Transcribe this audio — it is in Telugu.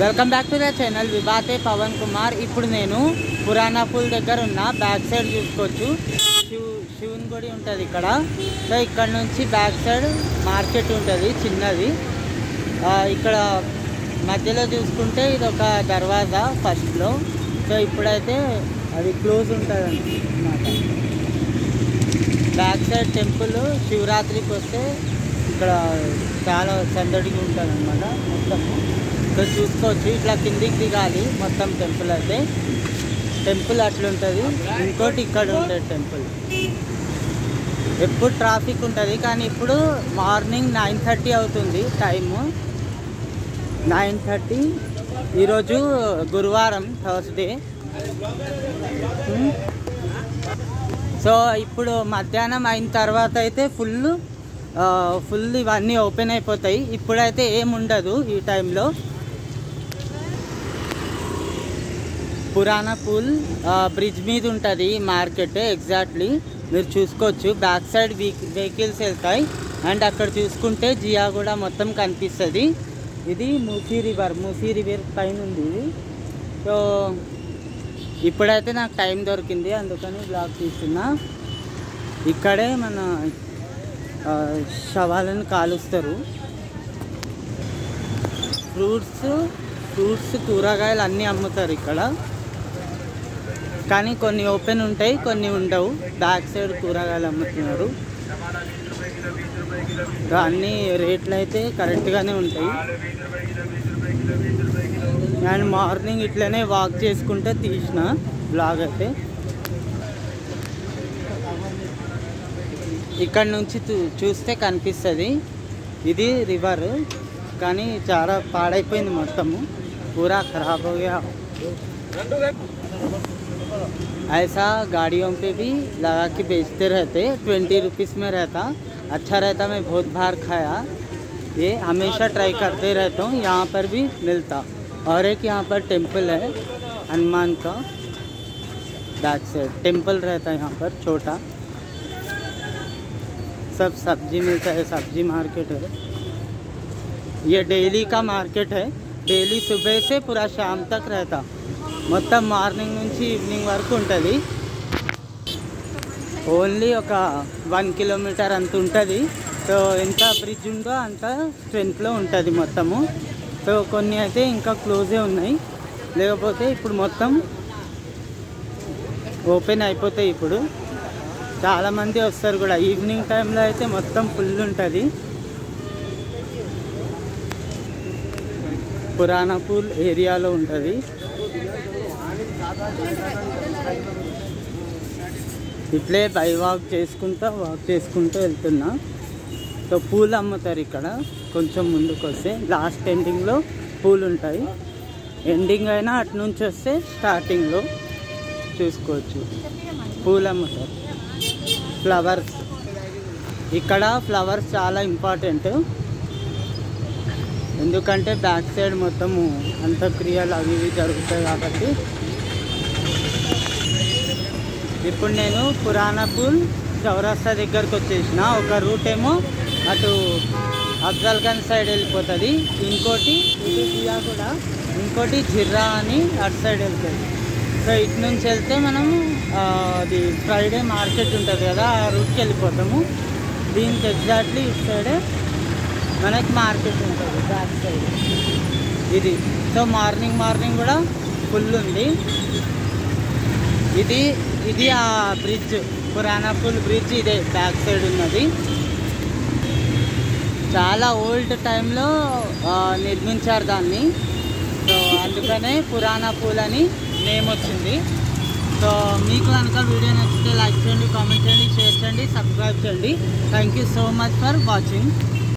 Welcome back to the channel విభాతే Pavan Kumar. ఇప్పుడు నేను పురాణా పూల్ దగ్గర ఉన్న బ్యాక్ సైడ్ చూసుకోవచ్చు. శివు శివుని గుడి ఉంటుంది ఇక్కడ. సో ఇక్కడ నుంచి బ్యాక్ సైడ్ మార్కెట్ ఉంటుంది చిన్నది. ఇక్కడ మధ్యలో చూసుకుంటే ఇది ఒక దర్వాజా ఫస్ట్లో సో ఇప్పుడైతే అది క్లోజ్ ఉంటుంది అన్నమాట బ్యాక్ సైడ్ టెంపుల్ శివరాత్రికి వస్తే ఇక్కడ చాలా సందడిగా ఉంటుంది అనమాట మొత్తం ఇక్కడ చూసుకోవచ్చు. ఇట్లా కిందికి దిగాలి మొత్తం టెంపుల్ అయితే. టెంపుల్ అట్లుంటుంది. ఇంకోటి ఇక్కడ ఉంటుంది టెంపుల్. ఎప్పుడు ట్రాఫిక్ ఉంటుంది కానీ ఇప్పుడు మార్నింగ్ నైన్ థర్టీ అవుతుంది టైము. Nine thirty. ఈరోజు గురువారం థర్స్డే. సో ఇప్పుడు మధ్యాహ్నం అయిన తర్వాత అయితే ఫుల్ ఫుల్ ఇవన్నీ ఓపెన్ అయిపోతాయి. ఇప్పుడైతే ఏముండదు ఉండదు ఈ టైంలో. పురాణ పూల్ బ్రిడ్జ్ మీద ఉంటుంది మార్కెట్ ఎగ్జాక్ట్లీ మీరు చూసుకోవచ్చు. బ్యాక్ సైడ్ వెహికల్స్ వెళ్తాయి. అండ్ అక్కడ చూసుకుంటే జియా కూడా మొత్తం కనిపిస్తుంది. ఇది మూసీ రివర్ మూసీ రివర్ పైన ఉంది ఇది. సో ఇప్పుడైతే నాకు టైం దొరికింది. అందుకని బ్లాగ్ తీస్తున్నా. ఇక్కడే మన శవాలను కాలుస్తారు. ఫ్రూట్స్ ఫ్రూట్స్ కూరగాయలు అన్నీ అమ్ముతారు ఇక్కడ. కానీ కొన్ని ఓపెన్ ఉంటాయి కొన్ని ఉండవు. బ్యాక్ సైడ్ కూరగాయలు అమ్ముతున్నారు. అన్ని రేట్లు అయితే కరెక్ట్గానే ఉంటాయి. అండ్ మార్నింగ్ ఇట్లనే వాక్ చేసుకుంటే తీసిన బ్లాగ్ అయితే. ఇక్కడ నుంచి చూస్తే కనిపిస్తుంది. ఇది రివర్ కానీ చాలా పాడైపోయింది మొత్తము. పూరా ఖరాబ్ అయ్యా. ऐसा गाड़ियों पे भी लगा के बेचते रहते ट्वेंटी रुपीज़ में रहता। अच्छा रहता, मैं बहुत बार खाया। ये हमेशा ट्राई करते रहता हूँ, यहाँ पर भी मिलता। और एक यहाँ पर टेंपल है, हनुमान का। साइड टेंपल रहता है यहाँ पर, छोटा। सब सब्ज़ी मिलता है, सब्ज़ी मार्केट है। ये डेली का मार्केट है। डेली सुबह से पूरा शाम तक रहता। మొత్తం మార్నింగ్ నుంచి ఈవినింగ్ వరకు ఉంటుంది. ఓన్లీ ఒక వన్ కిలోమీటర్ అంత ఉంటుంది. సో ఎంత బ్రిడ్జ్ ఉందో అంత స్ట్రెంత్లో ఉంటుంది మొత్తము. సో కొన్ని అయితే ఇంకా క్లోజే ఉన్నాయి. లేకపోతే ఇప్పుడు మొత్తం ఓపెన్ అయిపోతాయి ఇప్పుడు. చాలామంది వస్తారు కూడా. ఈవినింగ్ టైంలో అయితే మొత్తం ఫుల్ ఉంటుంది. పురాణపూల్ ఏరియాలో ఉంటుంది. ఇట్లే బై వాక్ చేసుకుంటా వాక్ చేసుకుంటూ వెళ్తున్నా. సో పూలు అమ్ముతారు ఇక్కడ కొంచెం ముందుకు వస్తే లాస్ట్ ఎండింగ్లో పూలు ఉంటాయి ఎండింగ్ అయినా అటు నుంచి వస్తే స్టార్టింగ్లో చూసుకోవచ్చు. పూలు అమ్ముతారు. ఫ్లవర్స్ ఇక్కడ ఫ్లవర్స్ చాలా ఇంపార్టెంట్ ఎందుకంటే బ్యాక్ సైడ్ మొత్తము అంత్యక్రియలు అవి ఇవి జరుగుతాయి కాబట్టి ఇప్పుడు నేను పురాణపూల్ చౌరస్తా దగ్గరకు వచ్చేసిన. ఒక రూట్ ఏమో అటు అఫ్జల్గంజ్ సైడ్ వెళ్ళిపోతుంది. ఇంకోటి ఇటు జియా కూడా. ఇంకోటి జిర్రా అని అటు సైడ్ వెళ్తుంది. సో ఇటు నుంచి వెళ్తే మనం అది ఫ్రైడే మార్కెట్ ఉంటుంది కదా ఆ రూట్కి వెళ్ళిపోతాము. దీనికి ఎగ్జాక్ట్లీ ఇటు సైడే మనకి మార్కెట్ ఉంటుంది బ్యాక్ సైడ్. ఇది. సో మార్నింగ్ మార్నింగ్ కూడా ఫుల్ ఉంది. ఇది ఇది ఆ బ్రిడ్జ్ పురాణాపూల్ బ్రిడ్జ్ ఇదే బ్యాక్ సైడ్ ఉన్నది. చాలా ఓల్డ్ టైంలో నిర్మించారు దాన్ని. సో అందుకనే పురాణా పూల్ అని నేమ్ వచ్చింది. సో మీకు కనుక వీడియో నచ్చితే లైక్ చేయండి కామెంట్ చేయండి షేర్ చేయండి సబ్స్క్రైబ్ చేయండి. Thank you so much for watching